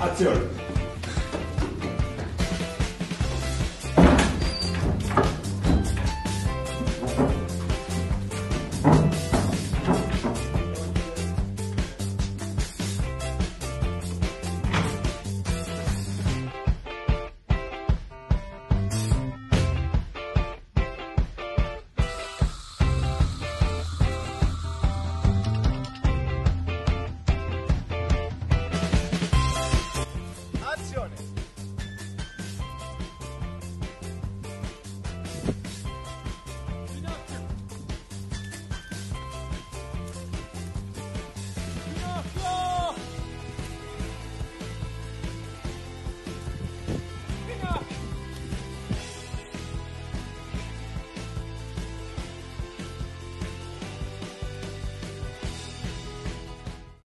Azione!